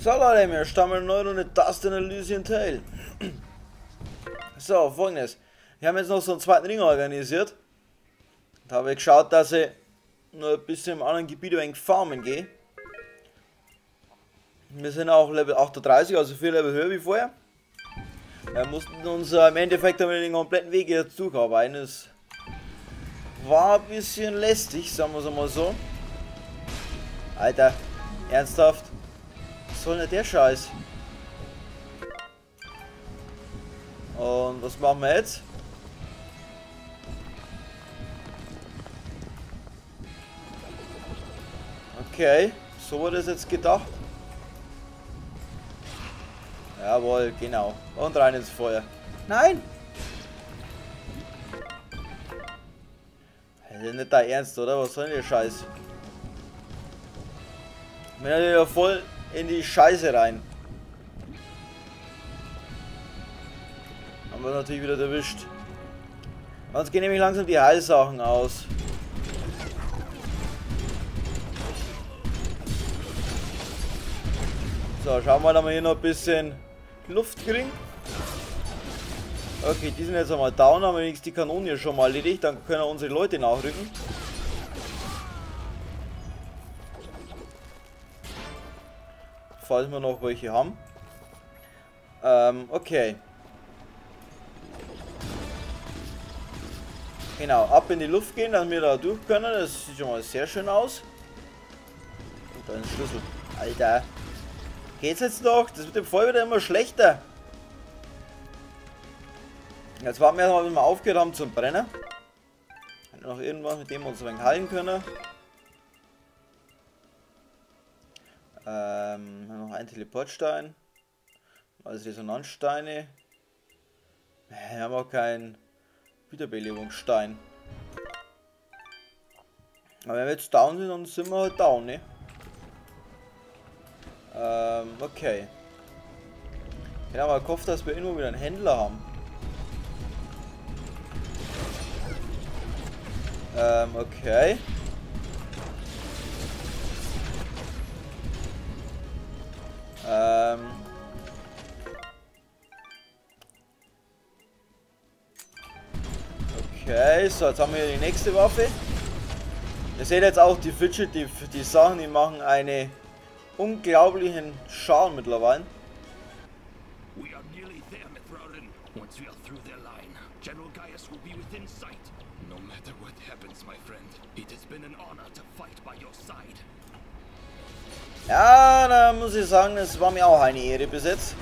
So Leute, wir stammeln neu und eine Taste in Elysian Tail. So, folgendes. Wir haben jetzt noch so einen zweiten Ring organisiert. Da habe ich geschaut, dass ich nur ein bisschen im anderen Gebiet ein farmen gehe. Wir sind auch Level 38, also vier Level höher wie vorher. Wir mussten uns äh, im Endeffekt damit den kompletten Weg jetzt durcharbeiten. Es war ein bisschen lästig, sagen wir es mal so. Alter, ernsthaft? Soll denn der Scheiß? Und was machen wir jetzt? Okay, so wurde es jetzt gedacht. Jawohl, genau. Und rein ins Feuer. Nein! Das ist nicht dein Ernst, oder? Was soll denn der Scheiß? Ich bin ja voll in die Scheiße rein. Haben wir natürlich wieder erwischt. Uns gehen nämlich langsam die Heilsachen aus. So, schauen wir mal, dass wir hier noch ein bisschen Luft kriegen. Okay, die sind jetzt einmal down, haben wenigstens die Kanonen hier schon mal erledigt, dann können unsere Leute nachrücken. Falls wir noch welche haben. Ähm, okay. Genau, ab in die Luft gehen, dass wir da durch können. Das sieht schon mal sehr schön aus. Und da ein Schlüssel. Alter. Geht's jetzt noch? Das wird dem Voll wieder immer schlechter. Jetzt warten wir erstmal, wenn wir aufgehört haben zum Brennen. Noch irgendwas, mit dem wir uns ein wenig heilen können? Ähm, noch ein Teleportstein. Also Resonanzsteine. Wir haben auch keinen Wiederbelebungsstein. Aber wenn wir jetzt down sind, dann sind wir halt down, ne? Ähm, okay. Ich habe mal gehofft, dass wir irgendwo wieder einen Händler haben. Ähm, okay. Ähm. Okay, so, jetzt haben wir die nächste Waffe. Ihr seht jetzt auch die Fidget, die, die Sachen, die machen eine unglaublichen Schaden mittlerweile. No matter what happens, my friend, it has been an honor to fight by your side. Ja, da muss ich sagen, es war mir auch eine Ehre bis jetzt.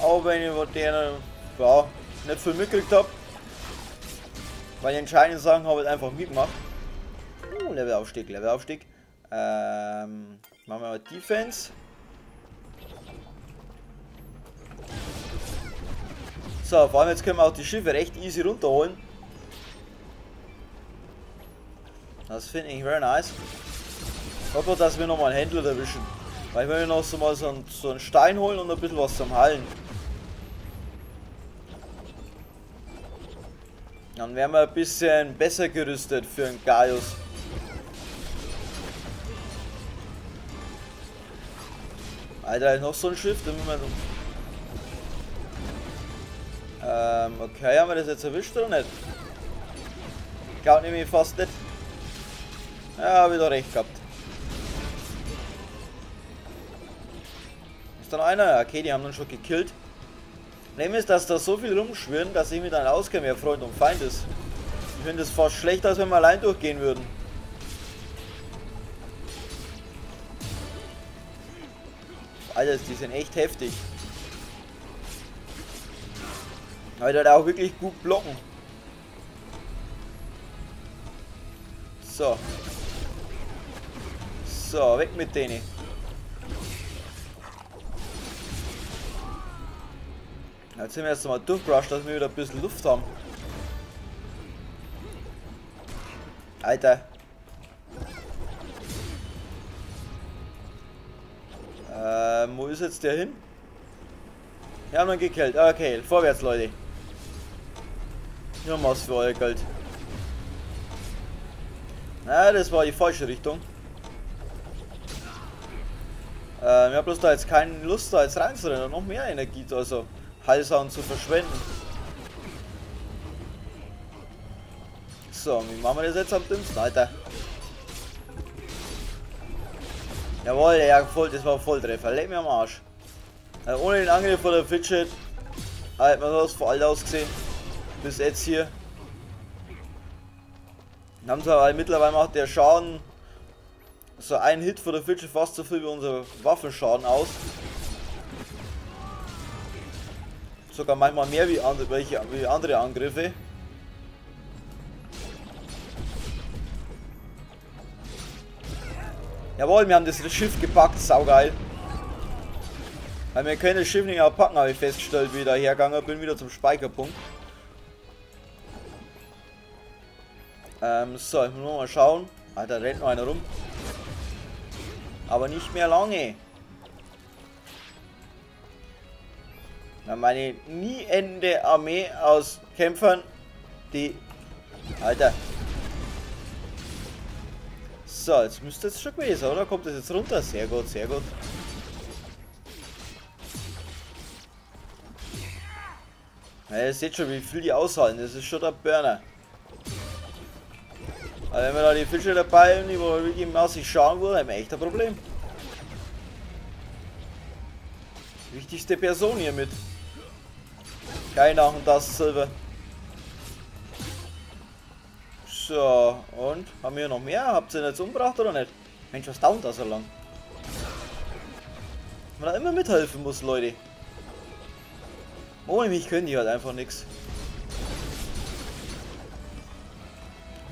Auch wenn ich von denen ja, nicht viel mitgekriegt habe. Weil die entscheidenden Sachen habe ich einfach mitgemacht. Oh, Levelaufstieg, Levelaufstieg. Ähm, machen wir mal Defense. So, vor allem jetzt können wir auch die Schiffe recht easy runterholen. Das finde ich very nice. Ich hoffe, dass wir nochmal einen Händler erwischen. Weil ich will noch so mal so einen, so einen Stein holen und ein bisschen was zum Hallen. Dann wären wir ein bisschen besser gerüstet für einen Gaius. Alter, noch so ein Schiff, dann wir Ähm, okay, haben wir das jetzt erwischt oder nicht? Ich glaube nämlich fast nicht. Ja, wieder recht gehabt. Ist da noch einer? Okay, die haben dann schon gekillt. Problem ist, dass da so viel rumschwirren, dass ich mit einem auskenne, wer Freund und Feind ist. Ich finde es fast schlecht, als wenn wir allein durchgehen würden. Alter, die sind echt heftig. Alter, da auch wirklich gut blocken. So. So, weg mit denen. Jetzt sind wir erst mal durchbrusht, dass wir wieder ein bisschen Luft haben. Alter. Ähm, wo ist jetzt der hin? Wir haben ihn gekillt. Okay, vorwärts, Leute. Nur was für euer Geld. Na, das war die falsche Richtung. Äh, ich habe bloß da jetzt keine Lust, da jetzt reinzurennen und noch mehr Energie, also Heilsachen zu verschwenden. So, wie machen wir das jetzt am dümmsten, Alter? Jawohl, ja, voll, das war Volltreffer. Leg mir am Arsch. Also ohne den Angriff von der Fidget hat man das vor alt ausgesehen. Bis jetzt hier. Haben sie halt mittlerweile macht der Schaden so ein Hit von der Fidget fast so viel wie unser Waffenschaden aus. Sogar manchmal mehr wie andere, welche, wie andere Angriffe. Jawohl, wir haben das Schiff gepackt, saugeil. Weil wir können das Schiff nicht mehr packen, habe ich festgestellt, wie ich da hergegangen bin, wieder zum Speicherpunkt. Ähm, so, ich muss mal schauen. Ah, da rennt noch einer rum. Aber nicht mehr lange. Ja, meine nie endende Armee aus Kämpfern, die... Alter, so, jetzt müsste es schon gewesen, oder? Kommt das jetzt runter? Sehr gut, sehr gut. Ja, ihr seht schon, wie viel die aushalten. Das ist schon der Burner. Aber wenn wir da die Fische dabei haben, die wirklich massig schauen wollen, haben wir echt ein Problem. Wichtigste Person hier mit. Kein Nach und das Silber. So, und? Haben wir noch mehr? Habt ihr jetzt umgebracht oder nicht? Mensch, was dauert da so lang? Man da immer mithelfen muss, Leute. Ohne mich können die halt einfach nichts.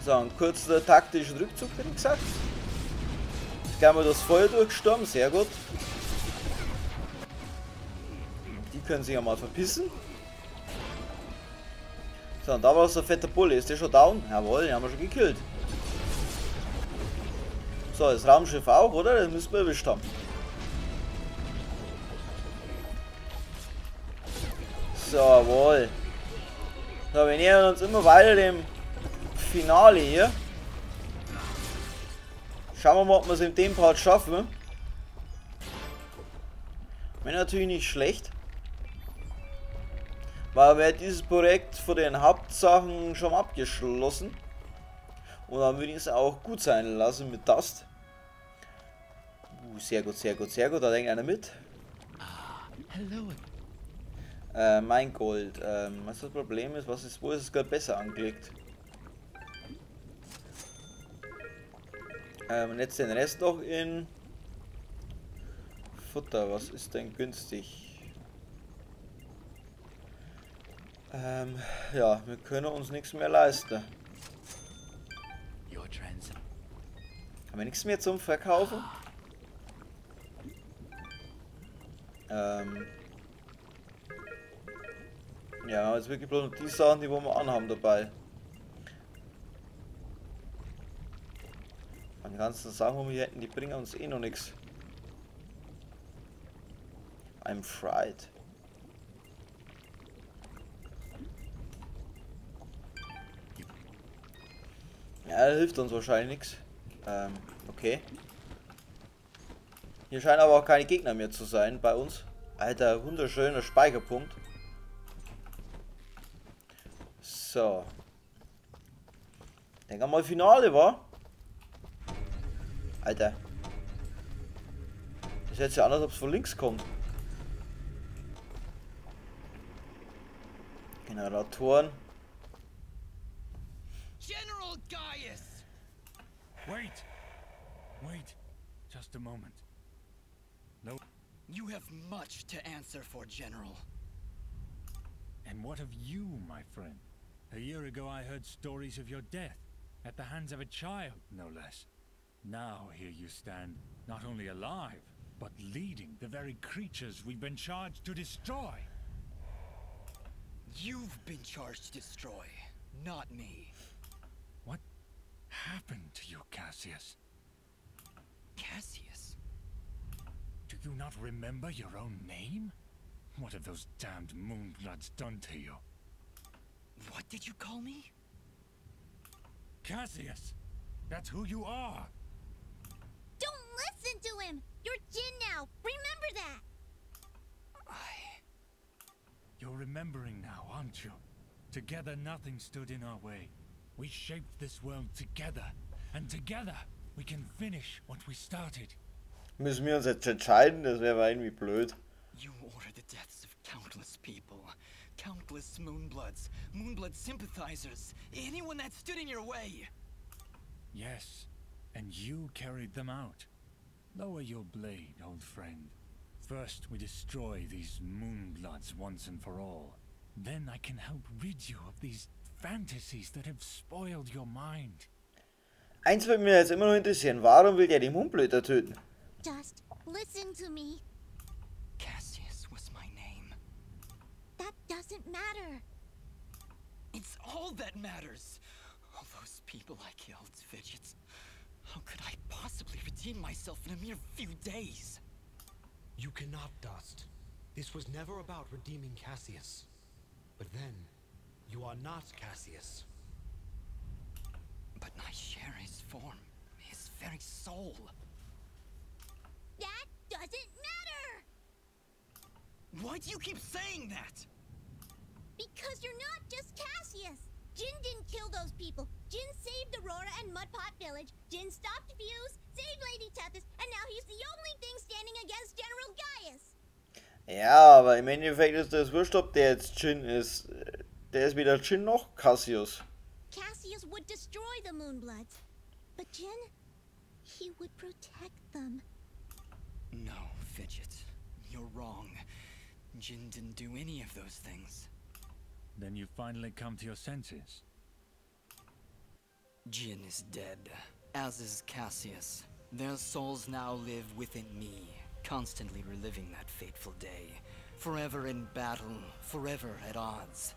So, ein kurzer taktischer Rückzug, hätte ich gesagt. Jetzt haben wir das Feuer durchgestorben, sehr gut. Die können sich ja mal verpissen. So, und da war so ein fetter Bulle. Ist der schon down? Jawohl, den haben wir schon gekillt. So, das Raumschiff auch, oder? Das müssen wir erwischt haben. So, jawohl. So, wir nähern uns immer weiter dem Finale hier. Schauen wir mal, ob wir es in dem Part schaffen. Wäre natürlich nicht schlecht. Weil wäre dieses Projekt von den Hauptsachen schon abgeschlossen. Und dann würde ich es auch gut sein lassen mit Dust. Uh, sehr gut, sehr gut, sehr gut. Da denkt einer mit. Äh, mein Gold. Ähm, was das Problem ist, was ist, wo ist es gerade besser angelegt? Ähm, und jetzt den Rest noch in Futter. Was ist denn günstig? Ähm, ja, wir können uns nichts mehr leisten. Haben wir nichts mehr zum Verkaufen? Ähm. Ja, jetzt wirklich bloß noch die Sachen, die wir anhaben dabei. Ganzen Sachen, die wir hätten, die bringen uns eh noch nichts. I'm fried. Ja, hilft uns wahrscheinlich nichts. Ähm, okay. Hier scheinen aber auch keine Gegner mehr zu sein bei uns. Alter, wunderschöner Speicherpunkt. So. Denk mal Finale war. Alter. Das ist jetzt ja anders, ob es von links kommt. Generatoren. Wait! Wait, just a moment. No. You have much to answer for, General. And what of you, my friend? A year ago I heard stories of your death, at the hands of a child, no less. Now here you stand, not only alive, but leading the very creatures we've been charged to destroy. You've been charged to destroy, not me What happened to you, Cassius? Cassius? Do you not remember your own name? What have those damned moonbloods done to you? What did you call me? Cassius! That's who you are! Listen to him. You're Jin now. Remember that. I... You're remembering now, aren't you? Together nothing stood in our way. We shaped this world together. And together we can finish what we started. Müssen wir uns jetzt entscheiden? Das wäre irgendwie blöd. You ordered the deaths of countless people. Countless Moonbloods. Moonblood sympathizers. Anyone that stood in your way. Yes. And you carried them out. Lower your blade, old friend. First we destroy these Moonbloods once and for all. Then I can help rid you of these fantasies that have spoiled your mind. Eins würde mich jetzt immer noch interessieren. Warum will der die Moonblöder töten? Just listen to me. Cassius was my name. That doesn't matter. It's all that matters. All those people I killed, Fidgets. How could I possibly redeem myself in a mere few days? You cannot, Dust. This was never about redeeming Cassius. But then, you are not Cassius. But I share his form, his very soul. That doesn't matter. Why do you keep saying that? Because you're not just Cassius. Jin didn't kill those people. Jin saved Aurora and Mudpot Village. Jin stopped Fuse, saved Lady Tethys, and now he's the only thing standing against General Gaius. Ja, aber im Endeffekt ist das wurscht, ob der jetzt Jin ist. Der ist weder Jin noch Cassius. Cassius would destroy the Moonbloods. But Jin, he would protect them. No, Fidget. You're wrong. Jin didn't do any of those things. Then you finally come to your senses. Jin is dead, as is Cassius. Their souls now live within me, constantly reliving that fateful day. Forever in battle, forever at odds.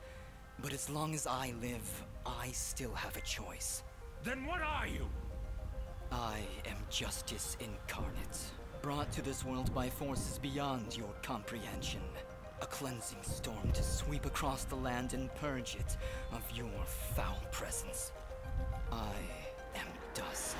But as long as I live, I still have a choice. Then what are you? I am justice incarnate, brought to this world by forces beyond your comprehension. Cleansing storm to sweep across the land and purge it of your foul presence. I am dust,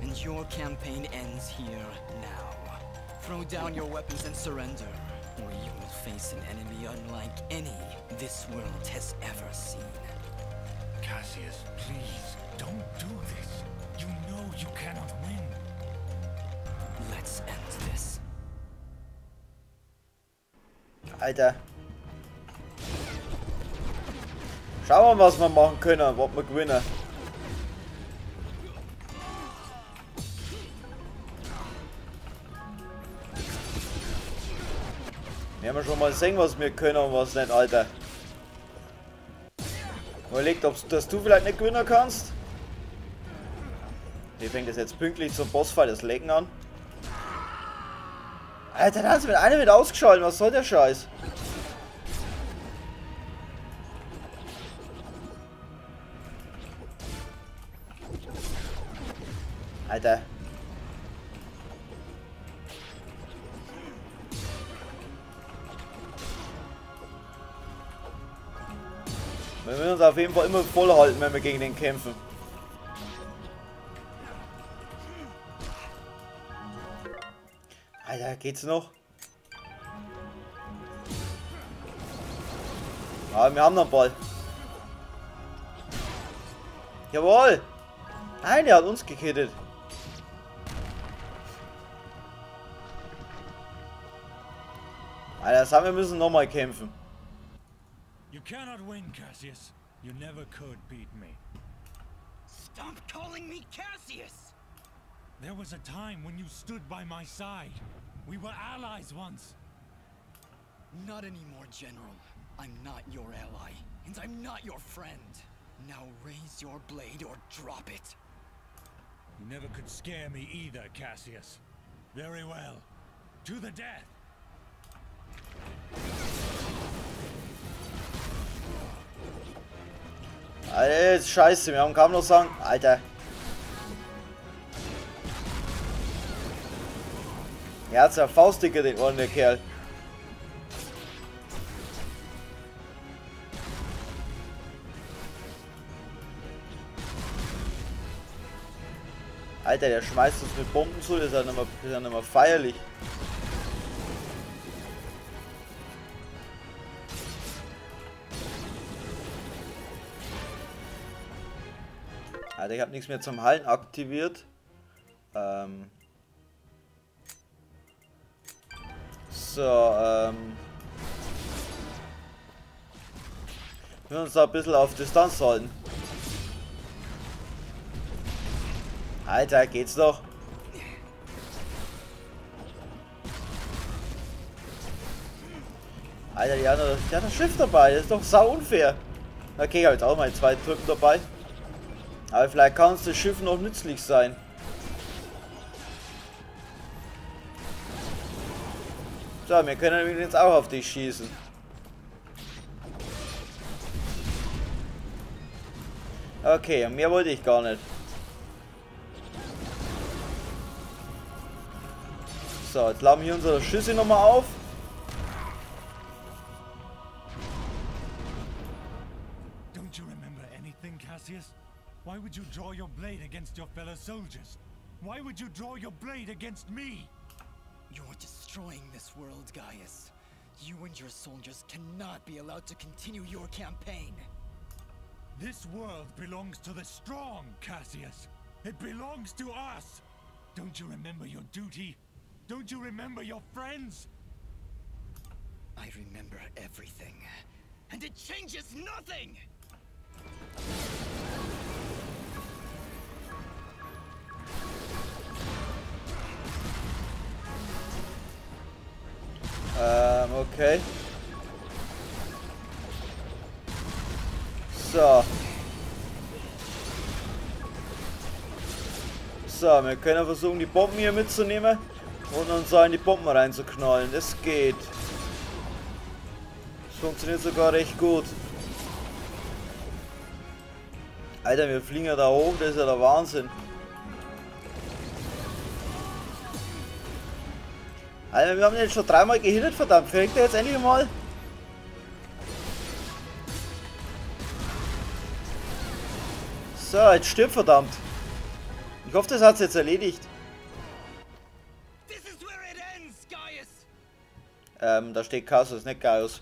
and your campaign ends here now. Throw down your weapons and surrender, or you will face an enemy unlike any this world has ever seen. Cassius, please, don't do this. You know you cannot win. Let's end this. Alter. Schauen wir mal, was wir machen können, was wir gewinnen. Wir haben schon mal gesehen, was wir können und was nicht, Alter. Überlegt, ob dass du vielleicht nicht gewinnen kannst. Wie fängt das jetzt pünktlich zum Bossfall das Lecken an? Alter, da hat mit einem mit ausgeschaltet. Was soll der Scheiß? Alter. Wir müssen uns auf jeden Fall immer voll halten, wenn wir gegen den kämpfen. Alter, geht's noch? Ja, wir haben noch einen Ball. Jawohl! Nein, der hat uns gekittet. Alter, Sam, wir müssen nochmal kämpfen. You cannot win, Cassius. You never could beat me. Stop calling me Cassius! There was a time when you stood by my side. We were allies once. Not anymore, General. I'm not your ally, and I'm not your friend. Now raise your blade or drop it. You never could scare me either, Cassius. Very well. To the death! Alter, jetzt scheiße, wir haben kaum noch sagen. Alter. Er hat Faust, Faustdicke, den Ohren, der Kerl. Alter, der schmeißt uns mit Bomben zu, das ist ja nicht nicht mehr feierlich. Alter, ich habe nichts mehr zum Hallen aktiviert. Ähm, So, ähm. Wir uns da ein bisschen auf Distanz halten. Alter, geht's doch. Alter, die haben, die ein Schiff dabei. Das ist doch sau unfair. Okay, ich habe jetzt auch mal zwei Truppen dabei. Aber vielleicht kann uns das Schiff noch nützlich sein. So, wir können übrigens auch auf dich schießen. Okay, mehr wollte ich gar nicht. So, jetzt laden wir unsere Schüsse nochmal auf. Don't you remember anything, Cassius? Why would you draw your blade against your fellow soldiers? Why would you draw your blade against me? You're destroying this world, Gaius. You and your soldiers cannot be allowed to continue your campaign. This world belongs to the strong, Cassius. It belongs to us. Don't you remember your duty? Don't you remember your friends? I remember everything. And it changes nothing! Ähm, okay. So. So, wir können versuchen, die Bomben hier mitzunehmen und uns in die Bomben reinzuknallen. Das geht. Das funktioniert sogar recht gut. Alter, wir fliegen ja da hoch, das ist ja der Wahnsinn. Alter, wir haben den jetzt schon dreimal gehittet, verdammt. Kriegt er jetzt endlich mal? So, jetzt stirbt verdammt. Ich hoffe, das hat es jetzt erledigt. Ähm, da steht Casus, nicht Gaius.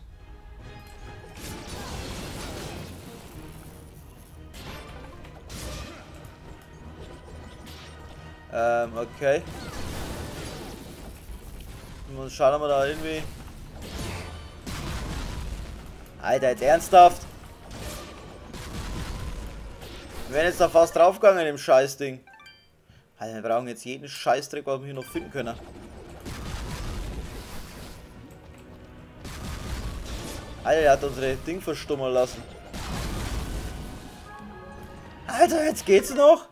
Ähm, okay. Muss schauen, wir da irgendwie... Alter, jetzt ernsthaft? Wir wären jetzt da fast draufgegangen im Scheißding. Alter, wir brauchen jetzt jeden Scheißdreck, was wir hier noch finden können. Alter, der hat unsere Ding verstummen lassen. Alter, jetzt geht's noch?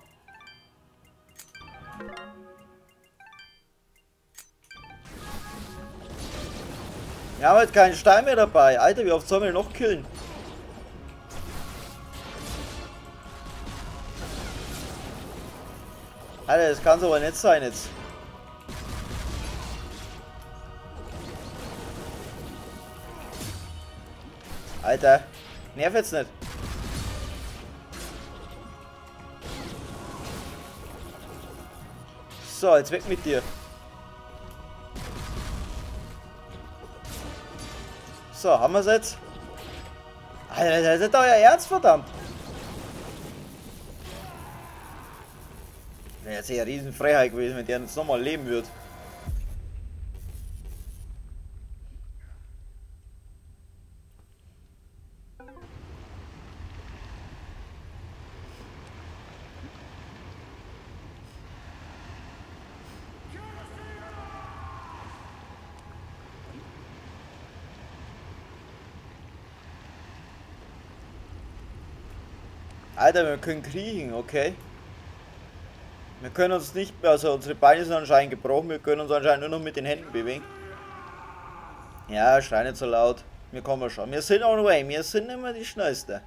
Wir haben halt keinen Stein mehr dabei. Alter, wie oft sollen wir noch killen? Alter, das kann so aber nicht sein jetzt. Alter, nerv jetzt nicht. So, jetzt weg mit dir. So, haben wir es jetzt? Alter, das ist euer Ernst, verdammt. Wäre jetzt ja eine Riesenfreiheit gewesen, wenn der jetzt nochmal leben würde. Alter, wir können kriechen, okay? Wir können uns nicht also unsere Beine sind anscheinend gebrochen, wir können uns anscheinend nur noch mit den Händen bewegen. Ja, schrei nicht so laut. Wir kommen schon. Wir sind on way, wir sind immer die Schnellste.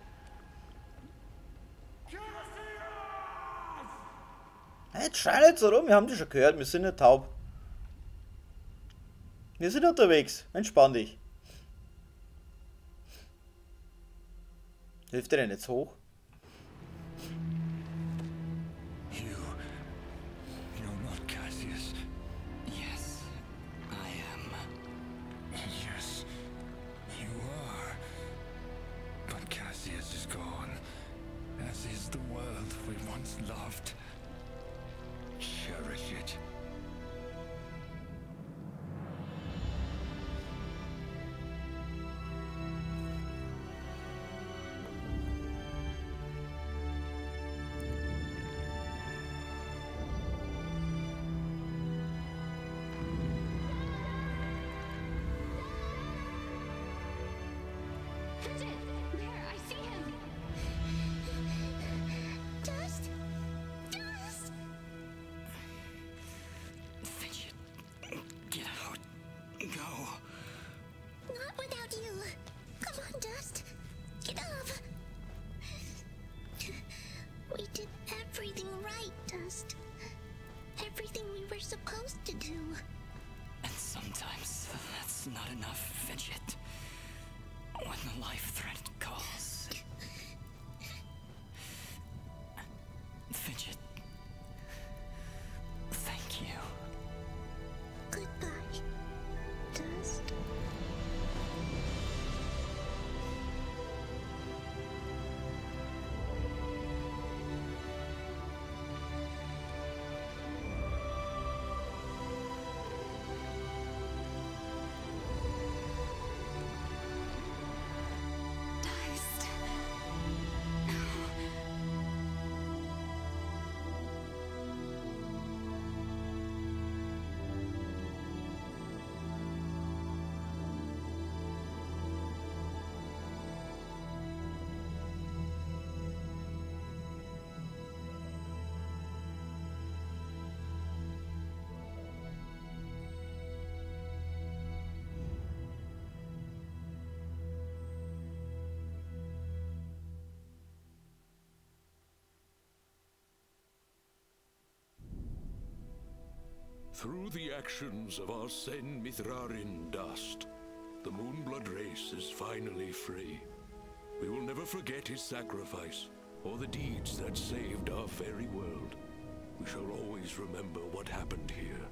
Jetzt schrei nicht so rum, wir haben dich schon gehört, wir sind nicht taub. Wir sind unterwegs, entspann dich. Hilft dir denn jetzt hoch? Captain! Through the actions of our Sen Mithrarin dust, the Moonblood race is finally free. We will never forget his sacrifice or the deeds that saved our fairy world. We shall always remember what happened here.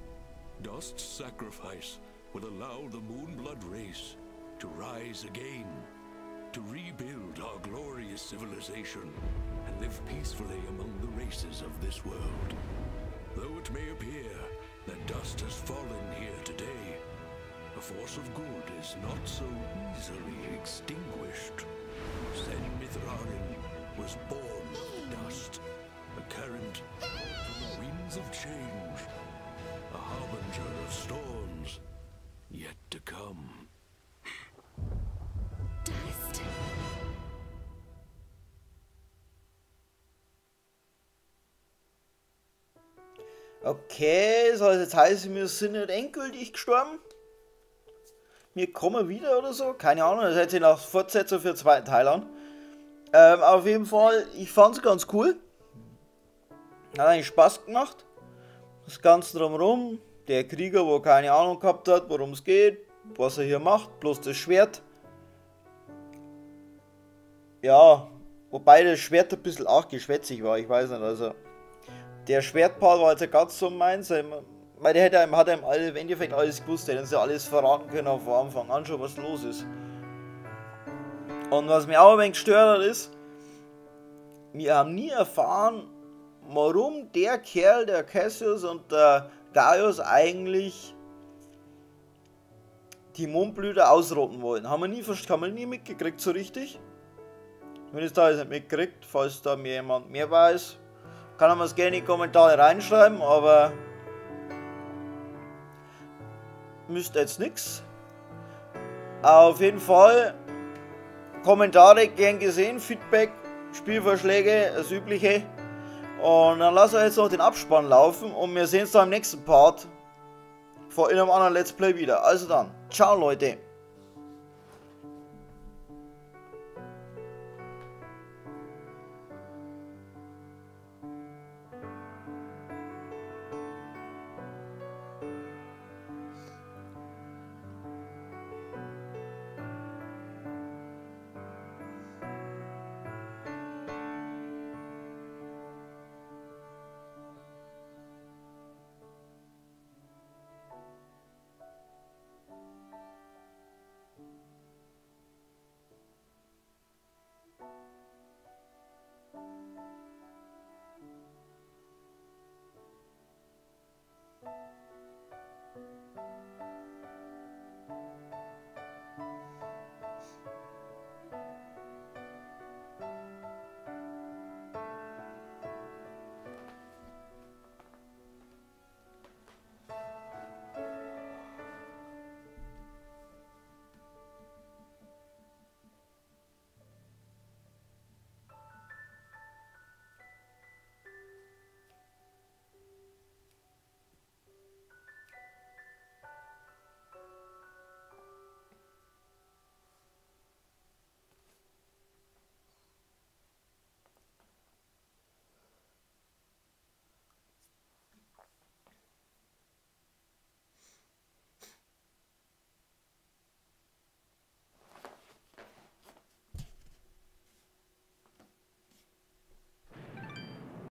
Dust's sacrifice will allow the Moonblood race to rise again, to rebuild our glorious civilization and live peacefully among the races of this world. Though it may appear that dust has fallen here today, a force of good is not so easily extinguished. Sen Mithrarin was born Okay, soll das jetzt heißen, wir sind nicht endgültig gestorben? Wir kommen wieder oder so? Keine Ahnung, das hätte sich nach Fortsetzung für den zweiten Teil an. Ähm, auf jeden Fall, ich fand es ganz cool. Hat eigentlich Spaß gemacht. Das Ganze drumherum. Der Krieger, wo keine Ahnung gehabt hat, worum es geht, was er hier macht, bloß das Schwert. Ja, wobei das Schwert ein bisschen auch geschwätzig war, ich weiß nicht, also. Der Schwertpart war jetzt nicht ganz so meins, weil der hätte einem, hat einem alle, im Endeffekt alles gewusst, der hätten sie alles verraten können auf Anfang an schon, was los ist. Und was mich auch ein wenig gestört hat, ist, wir haben nie erfahren, warum der Kerl, der Cassius und der Gaius eigentlich die Mondblüte ausrotten wollen. Haben wir nie, haben wir nie mitgekriegt so richtig. Wenn es da jetzt nicht mitgekriegt, falls da mir jemand mehr weiß, kann mir es gerne in die Kommentare reinschreiben, aber müsste jetzt nichts. Auf jeden Fall Kommentare gern gesehen, Feedback, Spielvorschläge, das übliche. Und dann lassen wir jetzt noch den Abspann laufen und wir sehen uns dann im nächsten Part vor in einem anderen Let's Play wieder. Also dann, ciao Leute.